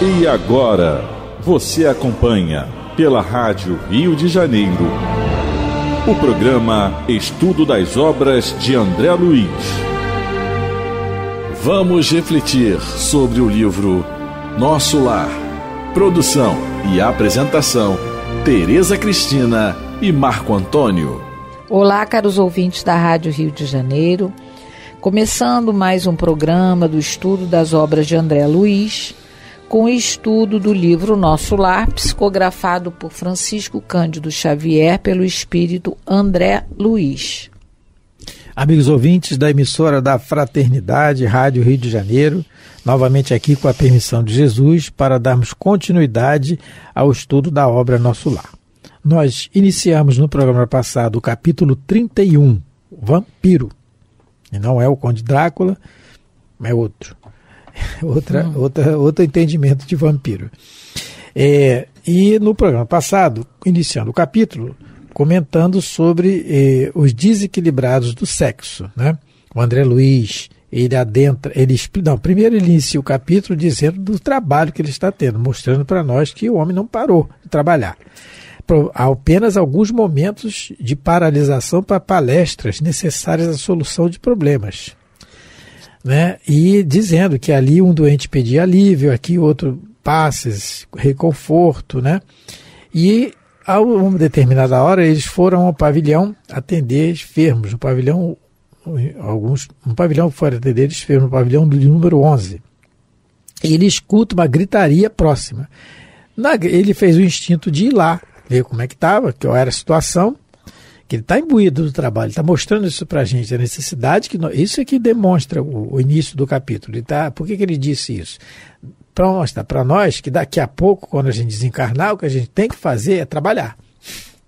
E agora, você acompanha pela Rádio Rio de Janeiro o programa Estudo das Obras de André Luiz. Vamos refletir sobre o livro Nosso Lar. Produção e apresentação: Tereza Cristina e Marco Antônio. Olá, caros ouvintes da Rádio Rio de Janeiro. Começando mais um programa do estudo das obras de André Luiz, com o estudo do livro Nosso Lar, psicografado por Francisco Cândido Xavier pelo espírito André Luiz. Amigos ouvintes da emissora da Fraternidade, Rádio Rio de Janeiro, novamente aqui com a permissão de Jesus para darmos continuidade ao estudo da obra Nosso Lar. Nós iniciamos no programa passado o capítulo 31, Vampiro. E não é o Conde Drácula, é outro. Outra, hum. outra, outro entendimento de vampiro. É, e no programa passado, iniciando o capítulo, comentando sobre eh, os desequilibrados do sexo. Né? O André Luiz, ele adentra, ele não, primeiro ele inicia o capítulo dizendo do trabalho que ele está tendo, mostrando para nós que o homem não parou de trabalhar. Há apenas alguns momentos de paralisação para palestras necessárias à solução de problemas. Né? E dizendo que ali um doente pedia alívio, aqui outro passes, reconforto, né? E a uma determinada hora, eles foram ao pavilhão atender enfermos. No pavilhão, alguns, um pavilhão foi atender enfermos, no pavilhão do número 11. E ele escuta uma gritaria próxima. Na, ele fez o instinto de ir lá, ver como é que estava, qual era a situação, que ele está imbuído do trabalho, está mostrando isso para a gente, a necessidade que nós, isso é que demonstra o, o início do capítulo. Ele tá, por que, que ele disse isso? para mostrar para nós que daqui a pouco, quando a gente desencarnar, o que a gente tem que fazer é trabalhar.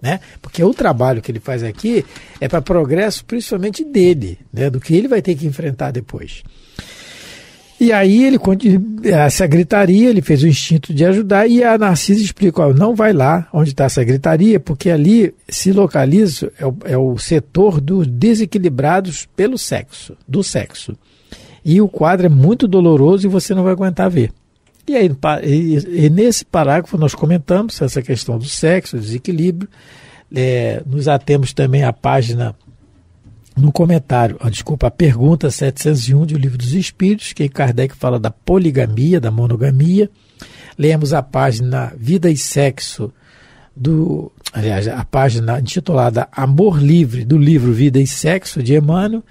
Né? Porque o trabalho que ele faz aqui é para progresso principalmente dele, né? do que ele vai ter que enfrentar depois. E aí ele essa gritaria, ele fez o instinto de ajudar e a Narcisa explica, ó, não vai lá onde está essa gritaria, porque ali se localiza é o, é o setor dos desequilibrados pelo sexo, do sexo. E o quadro é muito doloroso e você não vai aguentar ver. E aí, e, e nesse parágrafo nós comentamos essa questão do sexo, desequilíbrio. É, nos atemos também à página no comentário, desculpa, a pergunta 701 do Livro dos Espíritos, que Kardec fala da poligamia, da monogamia. Lemos a página Vida e Sexo do, aliás, a página intitulada Amor Livre do livro Vida e Sexo de Emmanuel.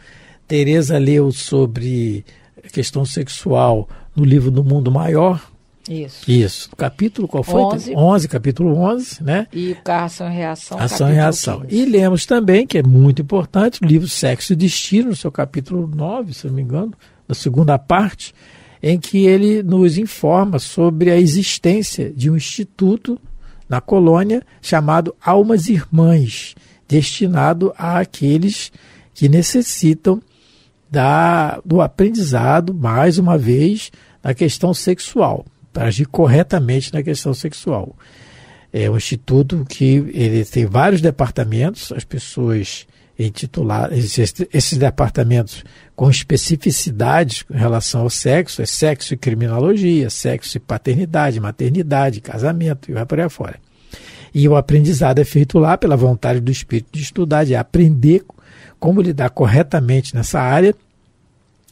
Teresa leu sobre questão sexual no livro do Mundo Maior. Isso. Isso. Capítulo qual foi? 11. 11, capítulo 11, né? E o Ação e Reação. Ação e Reação. 15. E lemos também, que é muito importante, o livro Sexo e Destino, no seu capítulo 9, se não me engano, na segunda parte, em que ele nos informa sobre a existência de um instituto na colônia chamado Almas Irmãs, destinado àqueles que necessitam da, do aprendizado, mais uma vez, na questão sexual, agir corretamente na questão sexual. É um instituto que ele tem vários departamentos, as pessoas intituladas, esses, esses departamentos com especificidades em relação ao sexo, é sexo e criminologia, sexo e paternidade, maternidade, casamento, e vai por aí fora. E o aprendizado é feito lá pela vontade do espírito de estudar, de aprender como lidar corretamente nessa área.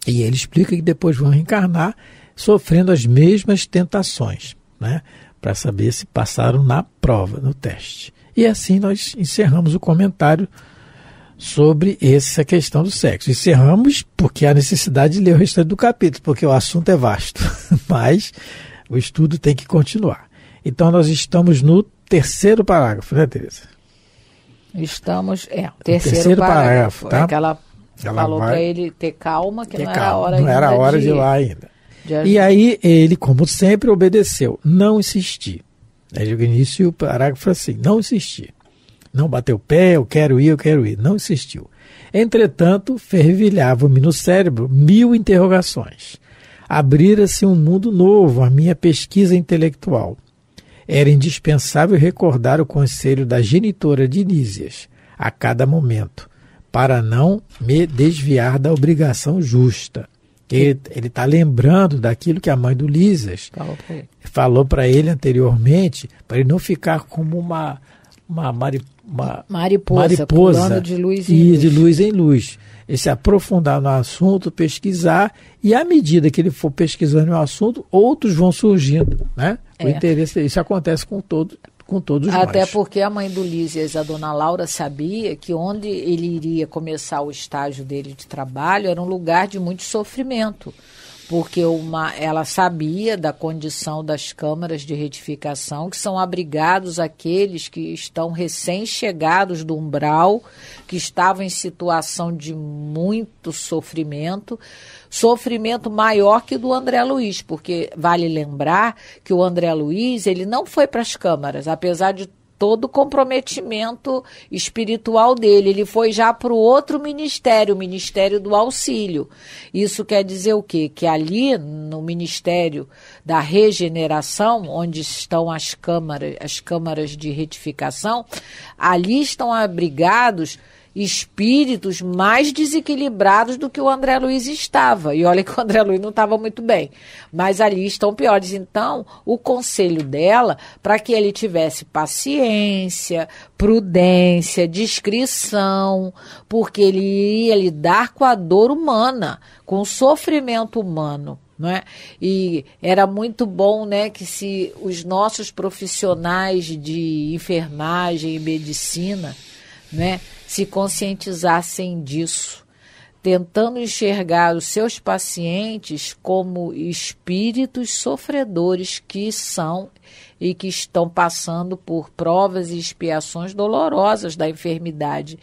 E ele explica que depois vão reencarnar sofrendo as mesmas tentações, né? Para saber se passaram na prova, no teste. E assim nós encerramos o comentário sobre essa questão do sexo. Encerramos porque há necessidade de ler o restante do capítulo, porque o assunto é vasto, mas o estudo tem que continuar. Então nós estamos no terceiro parágrafo, né, Tereza? Estamos, é, o terceiro, terceiro parágrafo, parágrafo tá? Aquela ela falou para ele ter calma, que ter não era a hora Não era hora de ir lá ainda. E aí ele, como sempre, obedeceu, não insistir. Aí no início o parágrafo assim, não insistir. Não bateu o pé, eu quero ir, eu quero ir. Não insistiu. Entretanto, fervilhavam-me no cérebro mil interrogações. Abrira-se um mundo novo à minha pesquisa intelectual. Era indispensável recordar o conselho da genitora de Nísias a cada momento, para não me desviar da obrigação justa Ele está lembrando daquilo que a mãe do Lisas falou para ele anteriormente, para ele não ficar como uma, uma, mari, uma mariposa, mariposa de luz em e luz. de luz em luz. Ele se aprofundar no assunto, pesquisar, e à medida que ele for pesquisando o assunto, outros vão surgindo. Né? O é. interesse, isso acontece com todo, com todos Até nós. porque a mãe do Lísias, a dona Laura, sabia que onde ele iria começar o estágio dele de trabalho era um lugar de muito sofrimento porque uma, ela sabia da condição das câmaras de retificação, que são abrigados aqueles que estão recém-chegados do umbral, que estavam em situação de muito sofrimento, sofrimento maior que do André Luiz, porque vale lembrar que o André Luiz ele não foi para as câmaras, apesar de todo o comprometimento espiritual dele. Ele foi já para o outro ministério, o Ministério do Auxílio. Isso quer dizer o quê? Que ali no Ministério da Regeneração, onde estão as câmaras, as câmaras de retificação, ali estão abrigados espíritos mais desequilibrados do que o André Luiz estava. E olha que o André Luiz não estava muito bem. Mas ali estão piores. Então, o conselho dela, para que ele tivesse paciência, prudência, discrição, porque ele ia lidar com a dor humana, com o sofrimento humano. É? E era muito bom né, que se os nossos profissionais de enfermagem e medicina né, se conscientizassem disso, tentando enxergar os seus pacientes como espíritos sofredores que são e que estão passando por provas e expiações dolorosas da enfermidade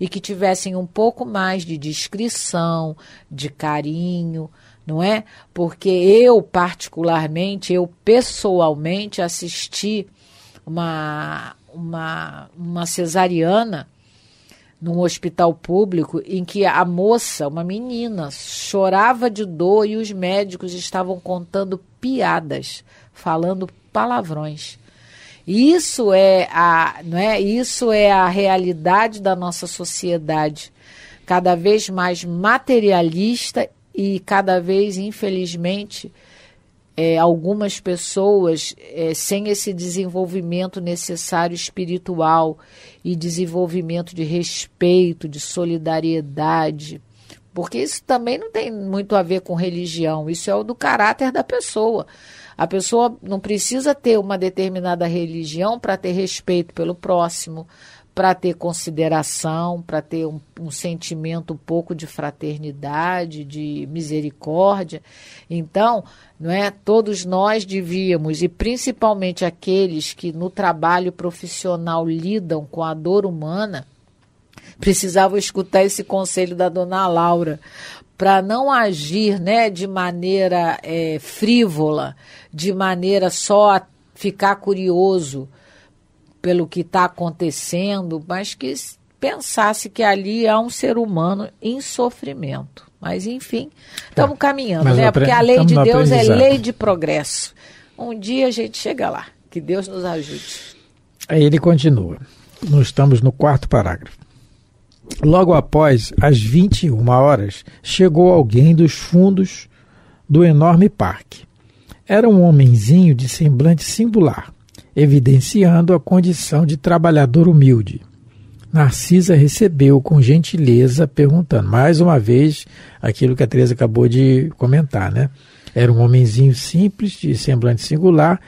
e que tivessem um pouco mais de discrição, de carinho, não é? Porque eu, particularmente, eu pessoalmente assisti uma, uma, uma cesariana num hospital público em que a moça, uma menina, chorava de dor e os médicos estavam contando piadas, falando palavrões. Isso é a, não é? Isso é a realidade da nossa sociedade, cada vez mais materialista e cada vez, infelizmente, é, algumas pessoas é, sem esse desenvolvimento necessário espiritual e desenvolvimento de respeito, de solidariedade, porque isso também não tem muito a ver com religião, isso é o do caráter da pessoa. A pessoa não precisa ter uma determinada religião para ter respeito pelo próximo, para ter consideração, para ter um, um, sentimento um pouco de fraternidade, de misericórdia. Então, não é? Todos nós devíamos, e principalmente aqueles que no trabalho profissional lidam com a dor humana, precisavam escutar esse conselho da dona Laura para não agir né, de maneira é, frívola, de maneira só ficar curioso, pelo que está acontecendo, mas que pensasse que ali há um ser humano em sofrimento. Mas, enfim, estamos é, caminhando, né? Porque a lei de Deus é lei de progresso. Um dia a gente chega lá. Que Deus nos ajude. Aí ele continua. Nós estamos no quarto parágrafo. Logo após as 21 horas, chegou alguém dos fundos do enorme parque. Era um homenzinho de semblante singular, evidenciando a condição de trabalhador humilde. Narcisa recebeu com gentileza, perguntando mais uma vez aquilo que a Teresa acabou de comentar, né? Era um homenzinho simples, de semblante singular,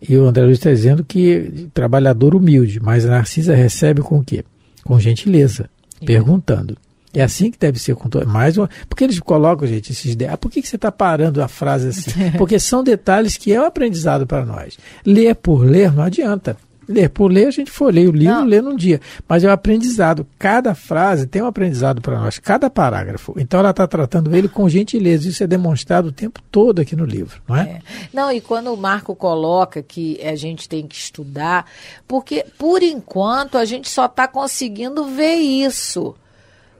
e o André Luiz está dizendo que trabalhador humilde, mas a Narcisa recebe com o quê? Com gentileza, perguntando. É assim que deve ser com mais uma, porque eles colocam, gente, esses ah, por que, que você está parando a frase assim? Porque são detalhes que é um aprendizado para nós. Ler por ler não adianta. Ler por ler, a gente ler o livro, não. lê num dia. Mas é um aprendizado. Cada frase tem um aprendizado para nós, cada parágrafo. Então ela está tratando ele com gentileza. Isso é demonstrado o tempo todo aqui no livro, não é? é? Não, e quando o Marco coloca que a gente tem que estudar, porque por enquanto a gente só está conseguindo ver isso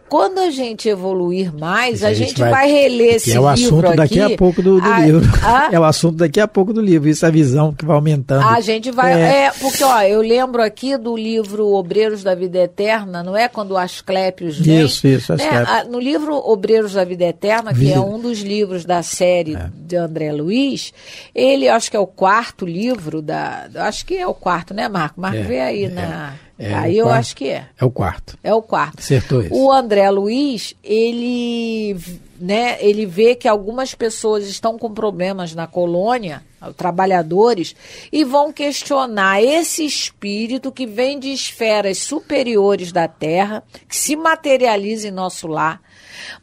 quando a gente evoluir mais, a, a gente, gente vai, vai, reler esse livro. É o assunto daqui aqui, a pouco do, do a, livro. A, é o assunto daqui a pouco do livro, isso é a visão que vai aumentando. A gente vai. É. é. porque, ó, eu lembro aqui do livro Obreiros da Vida Eterna, não é? Quando o Asclépios vem. Isso, isso, né? No livro Obreiros da Vida Eterna, que é um dos livros da série é. de André Luiz, ele acho que é o quarto livro da. Acho que é o quarto, né, Marco? Marco, é, vê aí é. na. É, Aí eu quarto, acho que é. É o quarto. É o quarto. Acertou isso. O André Luiz, ele, né, ele vê que algumas pessoas estão com problemas na colônia, trabalhadores, e vão questionar esse espírito que vem de esferas superiores da Terra, que se materializa em nosso lar.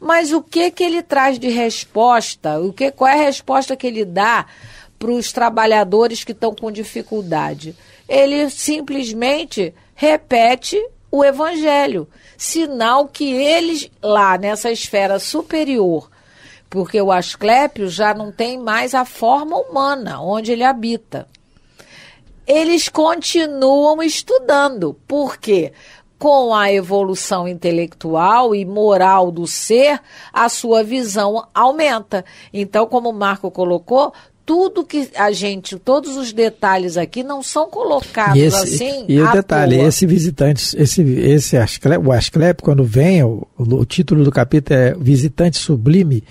Mas o que que ele traz de resposta? O que qual é a resposta que ele dá para os trabalhadores que estão com dificuldade? Ele simplesmente repete o evangelho, sinal que eles lá nessa esfera superior, porque o Asclépio já não tem mais a forma humana onde ele habita. Eles continuam estudando, porque com a evolução intelectual e moral do ser, a sua visão aumenta. Então, como o Marco colocou, tudo que a gente, todos os detalhes aqui não são colocados e esse, assim. E o detalhe, toa. esse visitante, esse, esse Asclep, o Asclep, quando vem, o, o, título do capítulo é Visitante Sublime,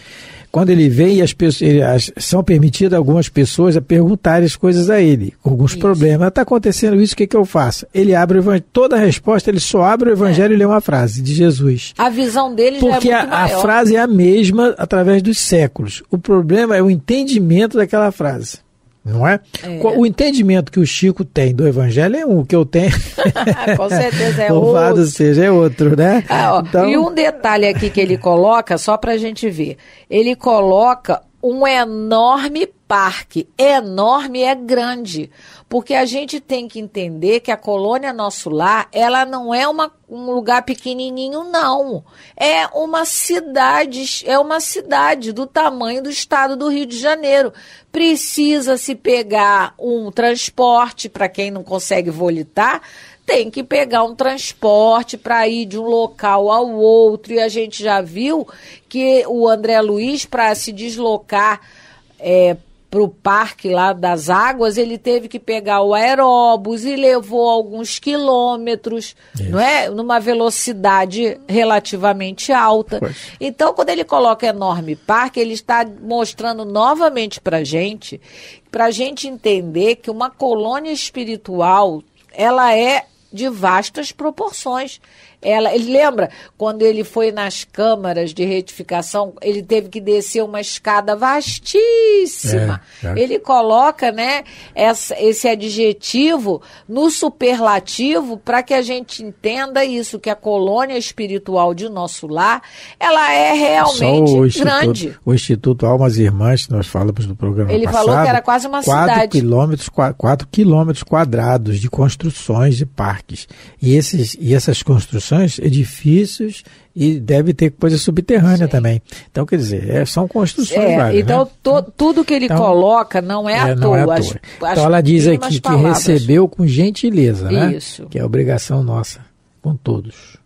quando ele vem, as pessoas, ele, as, são permitidas algumas pessoas a perguntarem as coisas a ele, alguns isso. problemas. Está acontecendo isso, o que, que eu faço? Ele abre o evangelho, toda a resposta, ele só abre o evangelho é. e lê uma frase de Jesus. A visão dele Porque já é muito a, maior. a frase é a mesma através dos séculos. O problema é o entendimento daquela frase não é? é? O entendimento que o Chico tem do Evangelho é um, o que eu tenho. Com certeza é Louvado outro. seja, é outro, né? Ah, então... E um detalhe aqui que ele coloca, só para a gente ver: ele coloca um enorme parque. Enorme é grande. Porque a gente tem que entender que a colônia Nosso Lar, ela não é uma, um lugar pequenininho, não. É uma cidade, é uma cidade do tamanho do estado do Rio de Janeiro. Precisa se pegar um transporte para quem não consegue volitar, tem que pegar um transporte para ir de um local ao outro. E a gente já viu que o André Luiz, para se deslocar é, para o parque lá das águas, ele teve que pegar o aeróbus e levou alguns quilômetros, Isso. não é? Numa velocidade relativamente alta. Pois. Então, quando ele coloca enorme parque, ele está mostrando novamente para gente, para a gente entender que uma colônia espiritual, ela é de vastas proporções. Ela, ele lembra quando ele foi nas câmaras de retificação, ele teve que descer uma escada vastíssima. É, é. Ele coloca, né, essa, esse adjetivo no superlativo para que a gente entenda isso que a colônia espiritual de nosso lar, ela é realmente o grande. O Instituto Almas Irmãs, que nós falamos no programa ele passado, falou que era quase uma quatro cidade. Quilômetros, quatro quilômetros quadrados de construções de parques. E, esses, e essas construções construções, edifícios e deve ter coisa subterrânea Sim. também. Então, quer dizer, é, são construções é, várias, Então, né? to, tudo que ele então, coloca não é, é à toa. É à toa. As, então, as ela diz aqui que recebeu com gentileza, né? Isso. Que é obrigação nossa com todos.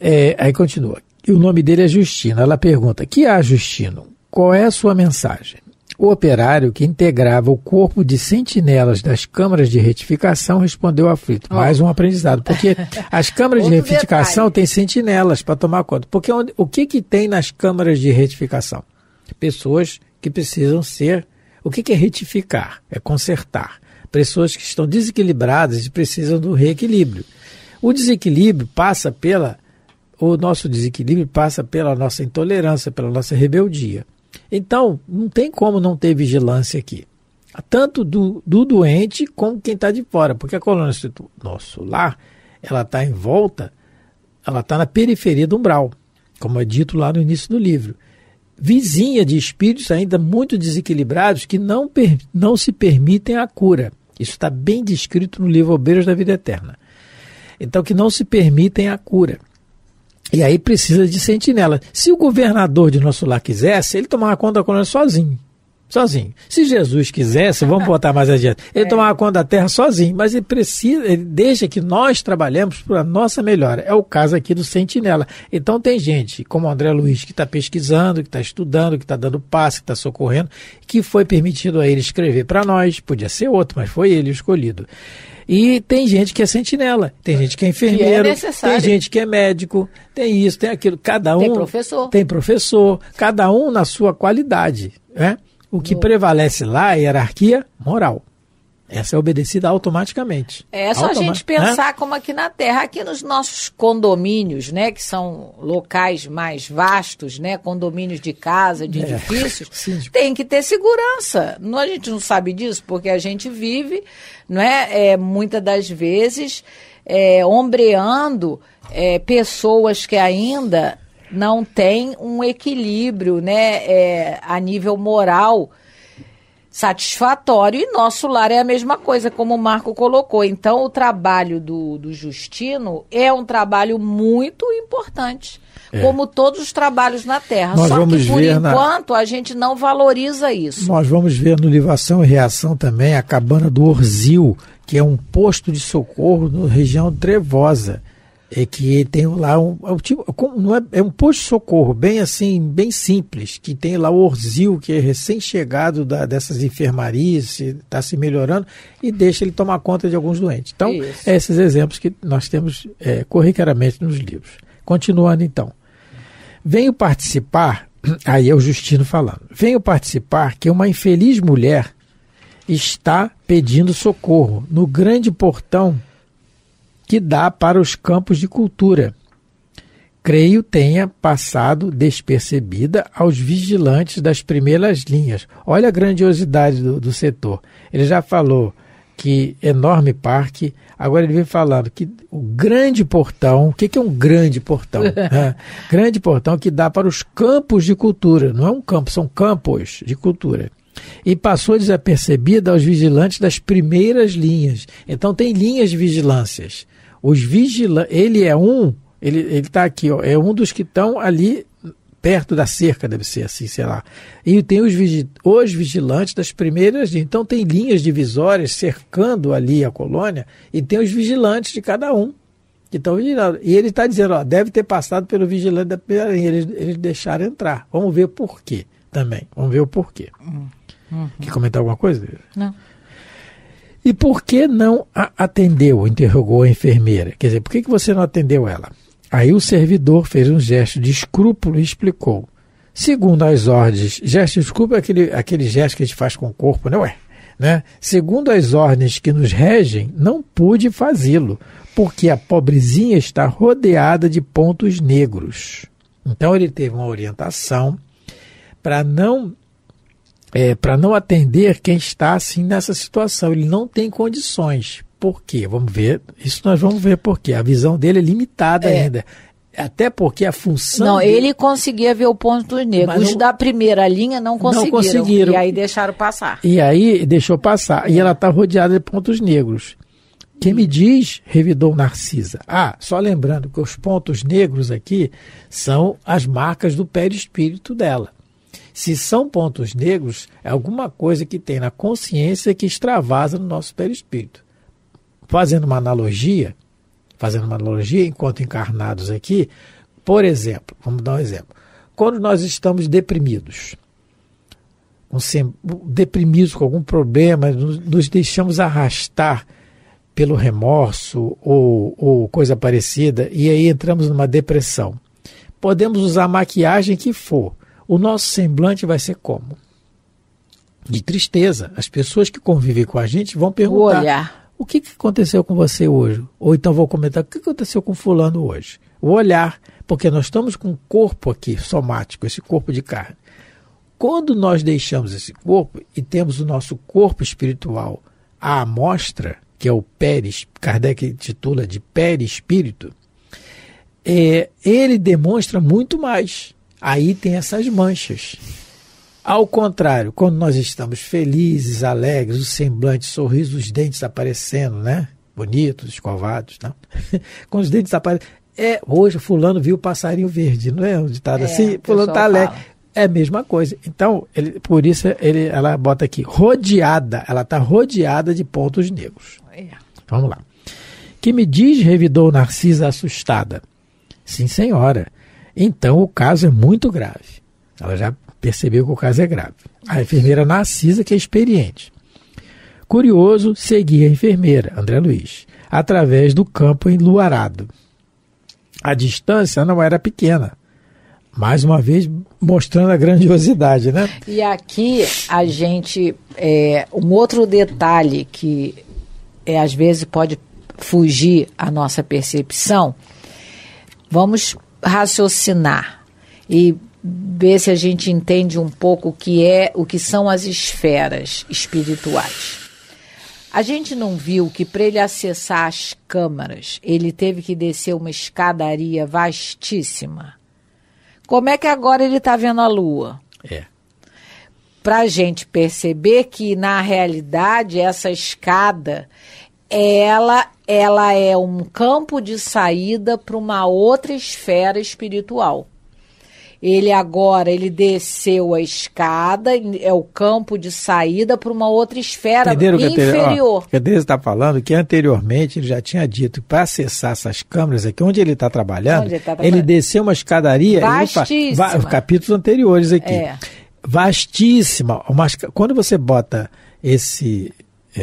É, aí continua. E o nome dele é Justino. Ela pergunta: Que há, Justino? Qual é a sua mensagem? O operário que integrava o corpo de sentinelas das câmaras de retificação respondeu aflito. Oh. Mais um aprendizado. Porque as câmaras de retificação têm sentinelas para tomar conta. Porque onde, o que, que tem nas câmaras de retificação? Pessoas que precisam ser. O que, que é retificar? É consertar. Pessoas que estão desequilibradas e precisam do reequilíbrio. O desequilíbrio passa pela. O nosso desequilíbrio passa pela nossa intolerância, pela nossa rebeldia. Então, não tem como não ter vigilância aqui. Tanto do, do doente como quem está de fora, porque a colônia nosso lar, ela está em volta, ela está na periferia do umbral, como é dito lá no início do livro. Vizinha de espíritos ainda muito desequilibrados que não, não se permitem a cura. Isso está bem descrito no livro Obreiros da Vida Eterna. Então, que não se permitem a cura. E aí precisa de sentinela. Se o governador de nosso lar quisesse, ele tomava conta da colônia sozinho. Sozinho. Se Jesus quisesse, vamos botar mais adiante, ele é. tomava conta da terra sozinho, mas ele precisa, ele deixa que nós trabalhemos para a nossa melhora. É o caso aqui do Sentinela. Então tem gente, como o André Luiz, que está pesquisando, que está estudando, que está dando passe, que está socorrendo, que foi permitido a ele escrever para nós, podia ser outro, mas foi ele o escolhido. E tem gente que é sentinela, tem gente que é enfermeiro, que é tem gente que é médico, tem isso, tem aquilo. Cada um tem professor, tem professor, cada um na sua qualidade, né? O que prevalece lá é a hierarquia moral. Essa é obedecida automaticamente. É só Automa a gente pensar como aqui na Terra, aqui nos nossos condomínios, né, que são locais mais vastos, né, condomínios de casa, de é. edifícios, Sim. tem que ter segurança. Não, a gente não sabe disso porque a gente vive, não é, é muitas das vezes é, ombreando é, pessoas que ainda não tem um equilíbrio né, é, a nível moral satisfatório. E nosso lar é a mesma coisa, como o Marco colocou. Então, o trabalho do, do Justino é um trabalho muito importante. É. Como todos os trabalhos na Terra. Nós Só vamos que, por enquanto, na... a gente não valoriza isso. Nós vamos ver no Livação e Reação também a cabana do Orzil, que é um posto de socorro na região trevosa é que tem lá um, é um tipo, não é, é um posto de socorro bem assim, bem simples, que tem lá o Orzil, que é recém-chegado da, dessas enfermarias, está se melhorando, e deixa ele tomar conta de alguns doentes. Então, Isso. é esses exemplos que nós temos é, corriqueiramente nos livros. Continuando então. Venho participar, aí é o Justino falando, venho participar que uma infeliz mulher está pedindo socorro no grande portão que dá para os campos de cultura. Creio tenha passado despercebida aos vigilantes das primeiras linhas. Olha a grandiosidade do, do setor. Ele já falou que enorme parque, agora ele vem falando que o grande portão, o que, que é um grande portão? é, grande portão que dá para os campos de cultura, não é um campo, são campos de cultura e passou desapercebida aos vigilantes das primeiras linhas. Então tem linhas de vigilâncias. Os vigilantes, ele é um, ele está aqui, ó, é um dos que estão ali perto da cerca, deve ser assim, sei lá. E tem os, vigi os vigilantes das primeiras, então tem linhas divisórias cercando ali a colônia e tem os vigilantes de cada um que estão vigilando. E ele está dizendo, ó, deve ter passado pelo vigilante da primeira linha, eles, eles deixaram entrar. Vamos ver por quê também. Vamos ver o porquê. Uhum. Quer comentar alguma coisa? Não. E por que não a atendeu? interrogou a enfermeira. Quer dizer, por que, que você não atendeu ela? Aí o servidor fez um gesto de escrúpulo e explicou. Segundo as ordens, gesto de escrúpulo é aquele, aquele gesto que a gente faz com o corpo, não é? Né? Segundo as ordens que nos regem, não pude fazê-lo, porque a pobrezinha está rodeada de pontos negros. Então ele teve uma orientação para não é, para não atender quem está assim nessa situação. Ele não tem condições. Por quê? Vamos ver. Isso nós vamos ver por quê. A visão dele é limitada é. ainda. Até porque a função. Não, dele... ele conseguia ver o ponto negro. Os não... da primeira linha não conseguiram, não conseguiram. E aí deixaram passar. E aí deixou passar. É. E ela está rodeada de pontos negros. Quem me diz, revidou Narcisa. Ah, só lembrando que os pontos negros aqui são as marcas do perispírito dela. Se são pontos negros, é alguma coisa que tem na consciência que extravasa no nosso perispírito. Fazendo uma analogia, fazendo uma analogia enquanto encarnados aqui, por exemplo, vamos dar um exemplo. Quando nós estamos deprimidos, deprimidos com algum problema, nos deixamos arrastar pelo remorso ou, ou, coisa parecida, e aí entramos numa depressão. Podemos usar a maquiagem que for, o nosso semblante vai ser como? De tristeza. As pessoas que convivem com a gente vão perguntar: olhar. o que, que aconteceu com você hoje? Ou então vou comentar: o que aconteceu com Fulano hoje? O olhar, porque nós estamos com um corpo aqui somático, esse corpo de carne. Quando nós deixamos esse corpo e temos o nosso corpo espiritual à amostra, que é o peris, Kardec titula de perispírito, é, ele demonstra muito mais aí tem essas manchas. Ao contrário, quando nós estamos felizes, alegres, o semblante, o sorriso, os dentes aparecendo, né? Bonitos, escovados, né? quando os dentes aparecem. É, hoje fulano viu o passarinho verde, não é um ditado é, assim? Fulano está alegre. É a mesma coisa. Então, ele, por isso ele, ela bota aqui, rodeada. Ela está rodeada de pontos negros. É. Vamos lá. Que me diz, revidou Narcisa assustada. Sim, senhora. Então o caso é muito grave. Ela já percebeu que o caso é grave. A enfermeira Narcisa, que é experiente. Curioso, seguia a enfermeira, André Luiz, através do campo enluarado. A distância não era pequena. Mais uma vez mostrando a grandiosidade, né? E aqui a gente. É, um outro detalhe que é, às vezes pode fugir à nossa percepção, vamos raciocinar e ver se a gente entende um pouco o que é, o que são as esferas espirituais. A gente não viu que para ele acessar as câmaras, ele teve que descer uma escadaria vastíssima. Como é que agora ele está vendo a Lua? É. Para a gente perceber que, na realidade, essa escada, ela, ela é um campo de saída para uma outra esfera espiritual. Ele agora ele desceu a escada, é o campo de saída para uma outra esfera Entenderam inferior. A Teresa está falando que anteriormente ele já tinha dito que para acessar essas câmeras aqui, onde ele está trabalhando, ele, tá ele, desceu uma escadaria. Vastíssima. Capítulos anteriores aqui. É. Vastíssima. Uma, quando você bota esse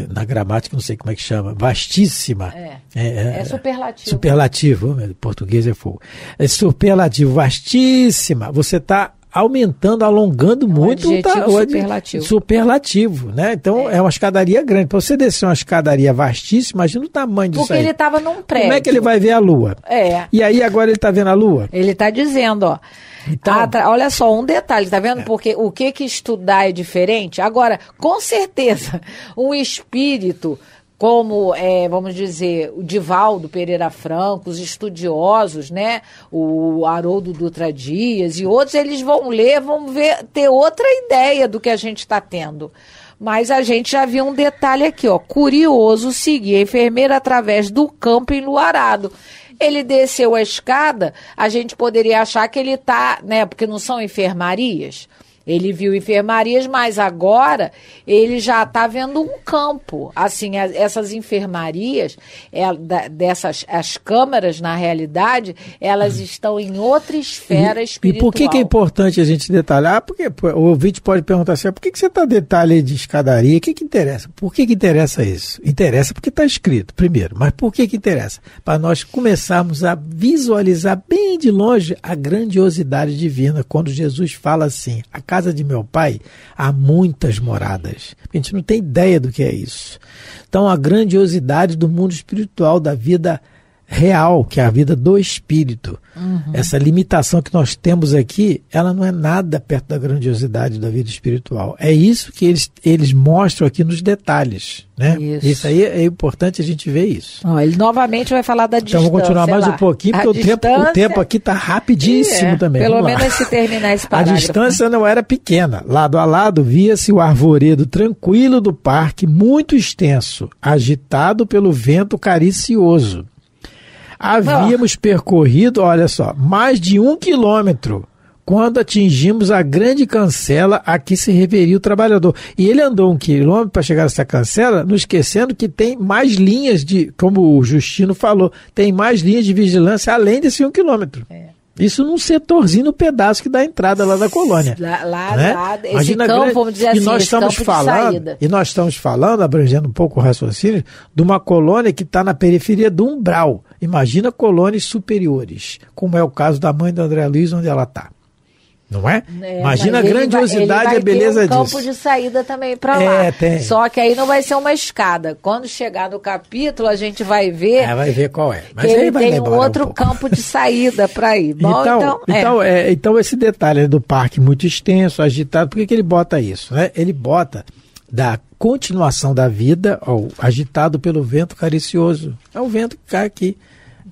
na gramática, não sei como é que chama, vastíssima. É, é, é, é superlativo. Superlativo, português é fogo. É superlativo, vastíssima. Você está aumentando, alongando é um muito tá, o superlativo. superlativo, né? Então é. é uma escadaria grande. Para você descer uma escadaria vastíssima, imagina o tamanho disso Porque aí. ele estava num prédio. Como é que ele vai ver a lua? É. E aí agora ele está vendo a lua? Ele está dizendo, ó. Então, ah, olha só, um detalhe, tá vendo? É. Porque o que que estudar é diferente? Agora, com certeza, um espírito como, é, vamos dizer, o Divaldo Pereira Franco, os estudiosos, né? O Haroldo Dutra Dias e outros, eles vão ler, vão ver, ter outra ideia do que a gente está tendo. Mas a gente já viu um detalhe aqui, ó. Curioso seguir a enfermeira através do campo enluarado. Ele desceu a escada, a gente poderia achar que ele está, né? Porque não são enfermarias. Ele viu enfermarias, mas agora ele já está vendo um campo. Assim, essas enfermarias, é, dessas as câmaras, na realidade, elas estão em outra esfera e, espiritual. E por que, que, é importante a gente detalhar? Porque o ouvinte pode perguntar assim, ah, por que, que você está detalhe de escadaria? O que, que interessa? Por que, que interessa isso? Interessa porque está escrito, primeiro. Mas por que, que interessa? Para nós começarmos a visualizar bem de longe a grandiosidade divina, quando Jesus fala assim, a casa de meu pai há muitas moradas. A gente não tem ideia do que é isso. Então, a grandiosidade do mundo espiritual, da vida real, que é a vida do espírito. Uhum. Essa limitação que nós temos aqui, ela não é nada perto da grandiosidade da vida espiritual. É isso que eles, eles mostram aqui nos detalhes. Né? Isso. isso aí é importante a gente ver isso. Oh, ele novamente vai falar da distância. Então vamos continuar mais lá. um pouquinho, porque o tempo, o tempo aqui está rapidíssimo é, também. Pelo menos se terminar esse parágrafo. A distância não era pequena. Lado a lado via-se o arvoredo tranquilo do parque, muito extenso, agitado pelo vento caricioso. Havíamos percorrido, olha só, mais de um quilômetro quando atingimos a grande cancela a que se referia o trabalhador. E ele andou um quilômetro para chegar a essa cancela, não esquecendo que tem mais linhas de, como o Justino falou, tem mais linhas de vigilância além desse um quilômetro. É. Isso num setorzinho no pedaço que dá a entrada lá da colônia. Lá, lá, né? lá esse campo, grande... vamos dizer assim, e nós estamos falando, E nós estamos falando, abrangendo um pouco o raciocínio, de uma colônia que está na periferia do umbral. Imagina colônias superiores, como é o caso da mãe do André Luiz, onde ela está. Não é? é Imagina a grandiosidade e a beleza ter um disso. campo de saída também para é, lá. Tem. Só que aí não vai ser uma escada. Quando chegar no capítulo, a gente vai ver. É, vai ver qual é. Mas ele tem um outro um campo de saída para ir. Bom, então, então, é. então, é. então, esse detalhe do parque muito extenso, agitado, por que, que ele bota isso? Né? Ele bota da continuação da vida, ó, agitado pelo vento caricioso. É o vento que cai aqui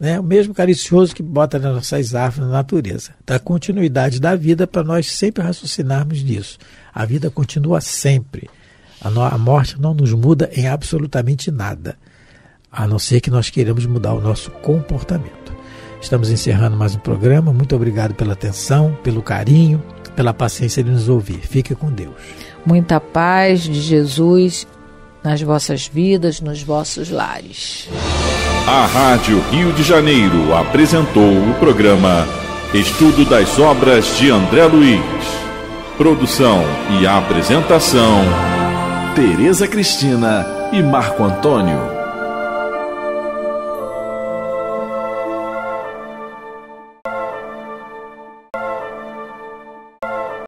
né? o mesmo caricioso que bota nas nossas árvores na natureza. Da continuidade da vida para nós sempre raciocinarmos nisso. A vida continua sempre. A, no, a morte não nos muda em absolutamente nada, a não ser que nós queiramos mudar o nosso comportamento. Estamos encerrando mais um programa. Muito obrigado pela atenção, pelo carinho. pela paciência de nos ouvir. Fique com Deus. Muita paz de Jesus nas vossas vidas, nos vossos lares. A Rádio Rio de Janeiro apresentou o programa Estudo das Obras de André Luiz. Produção e apresentação: Tereza Cristina e Marco Antônio.